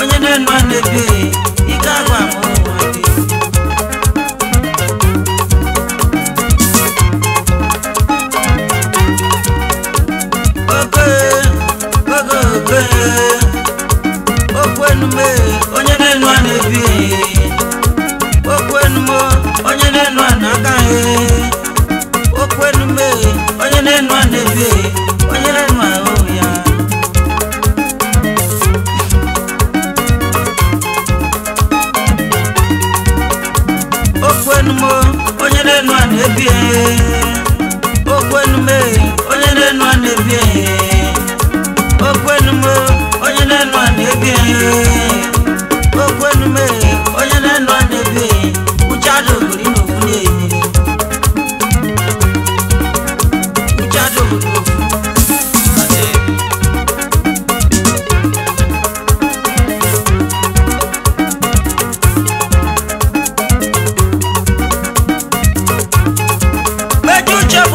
onye na-enwe na okwenumo onye na-enu a na-ebie okwenume onye na-enu a na-ebie okwenumo onye na-enu a na-ebie okwenume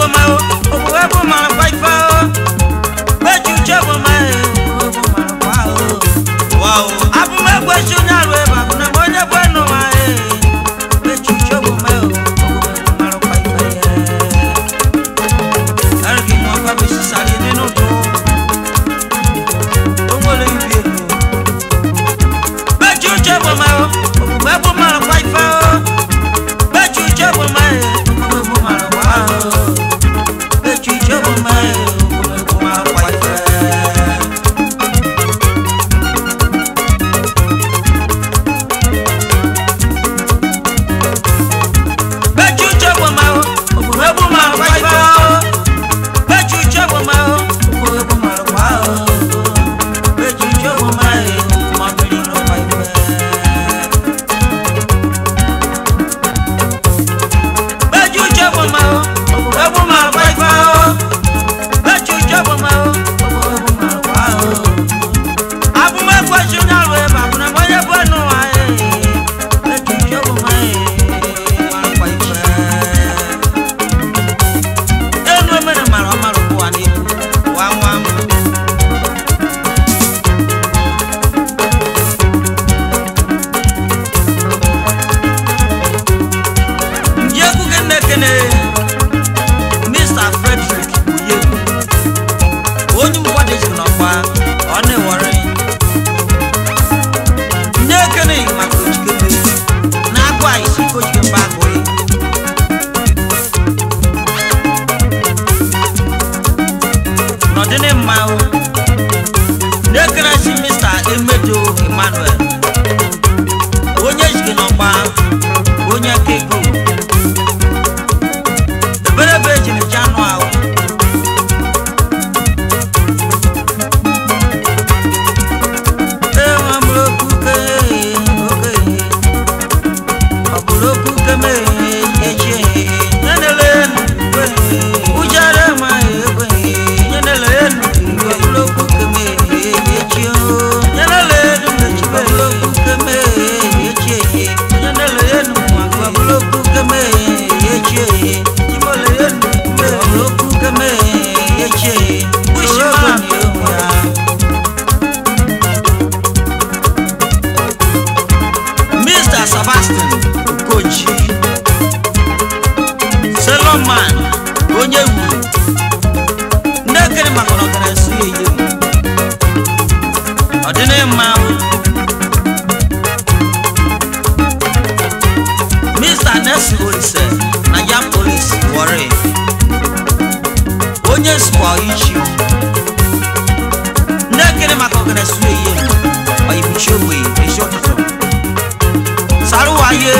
ọmọ o. Mr. Nelson Olise na ya police Warri onye spoichi na-ekele maka ọganesu eye oyibichi ogbe ezi ọtụtụ sarụwaye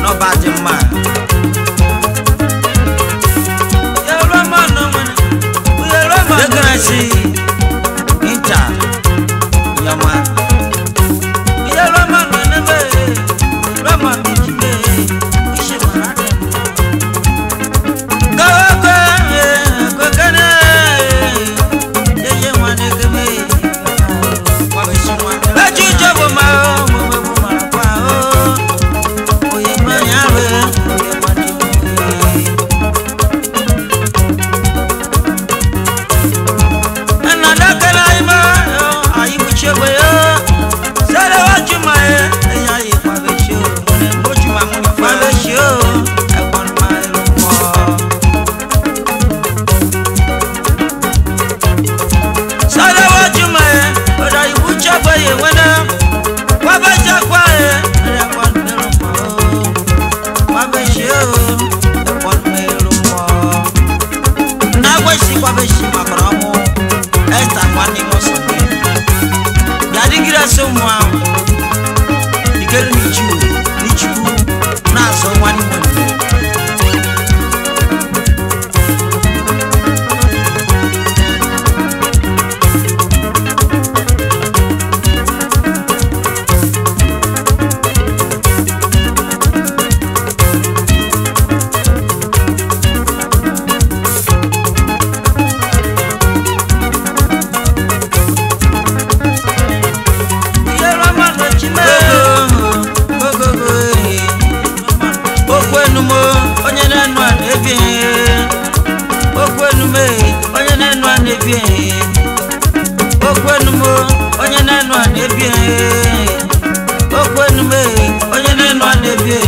n'ọba dị mma Legacy man. Yeah,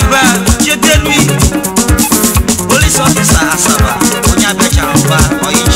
igba Police officer Asaba Onye abecha ọba Oyi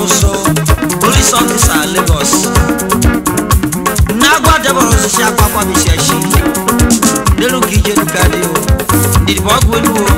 ṣàkóso police officer Lagos nagba dẹ́bọ̀rọ̀ ṣiṣẹ́ apapọ̀ mi ṣẹ̀ṣin lérò kìí jẹ́ lùkàdé o dìbò ọgbẹ́lú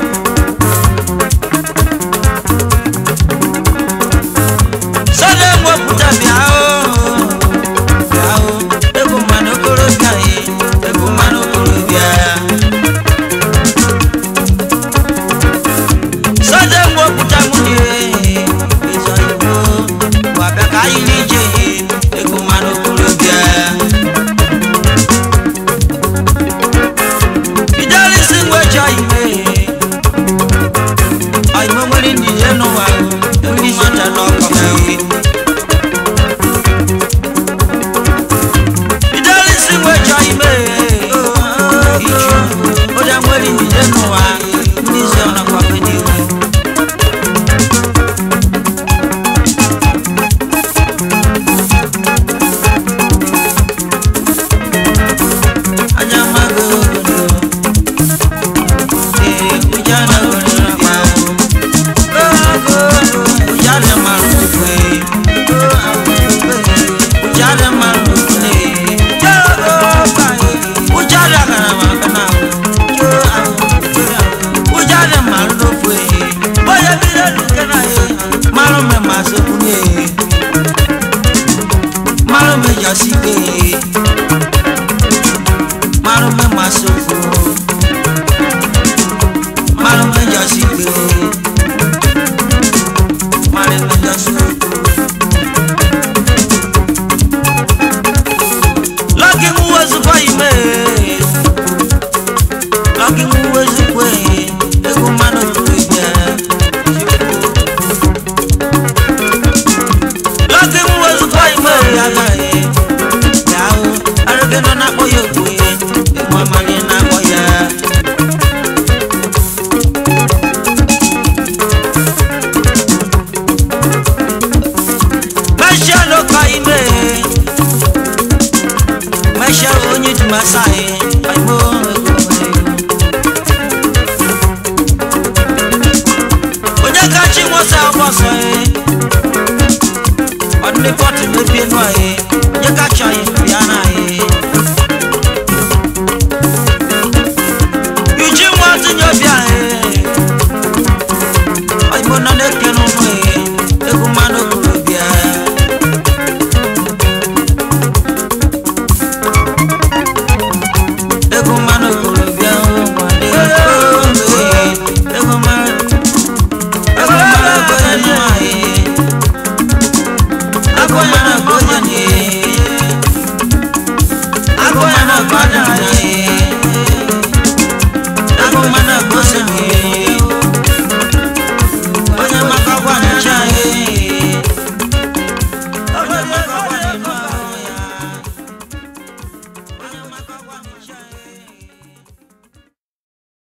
my side.